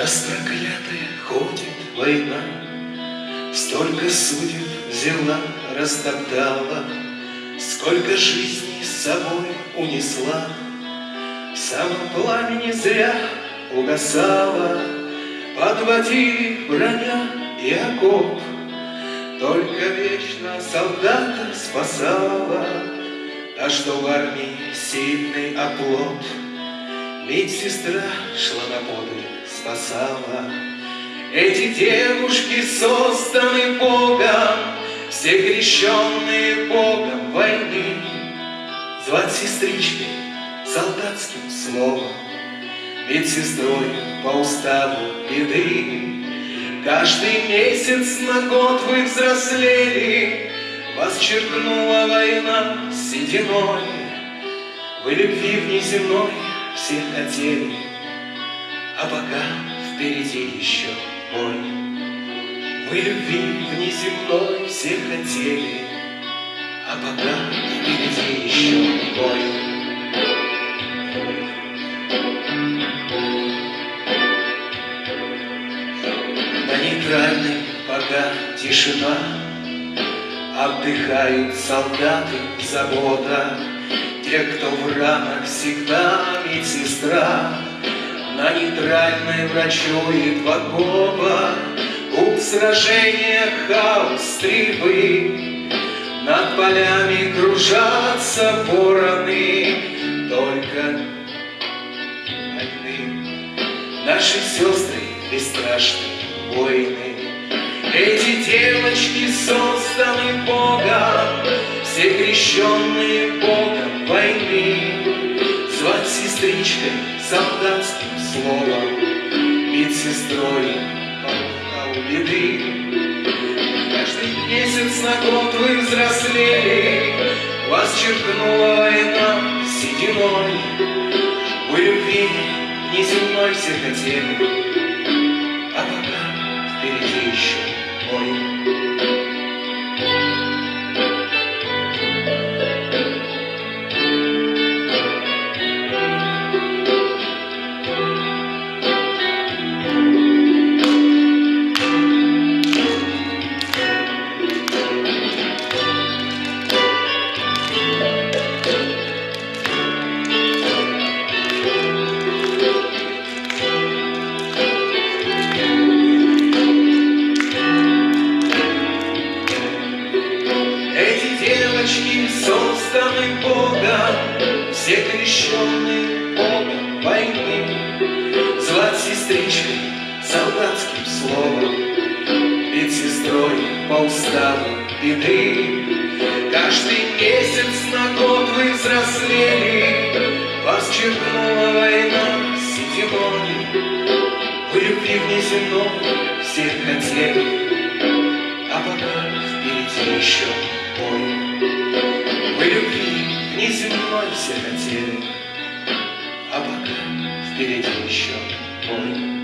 Распроклятая ходит война, Столько судеб взяла, растоптала, Сколько жизней с собой унесла, В самом пламени зря угасала, Подводили броня и окоп, Только вечно солдата спасала, А что в армии сильный оплот, Медсестра шла на подвиг, спасала. Эти девушки созданы Богом, Все крещенные Богом войны, Звать сестричкой солдатским словом, Медсестрой по уставу беды. Каждый месяц на год вы взрослели, Вас черкнула война сединой, Вы любви внеземной все хотели, А пока впереди еще бой. Вы любви внеземной все хотели, А пока впереди еще бой. На нейтральной пока тишина, Отдыхают солдаты завода, Те, кто в ранах всегда медсестра, На нейтральной врачует в окопах, У сражения хаос стрельбы, Над полями кружатся вороны, Только войны. Наши сестры бесстрашные воины, Эти девочки созданы Богом, Все крещенные Богом войны. Сестричкой солдатским словом, Медсестрой по беды. Каждый месяц на год вы взрослели, Вас черкнула война сединой, Вы любви неземной все хотели, А пока впереди еще бой. Все крещенные Богом войны. Звать сестричкой солдатским словом, Медсестрой по уставу беды. Каждый месяц на год вы взрослели, Вас черкнула война сединой. Вы любви внеземной все хотели, А пока впереди еще внеземной все хотели, А пока впереди еще бой.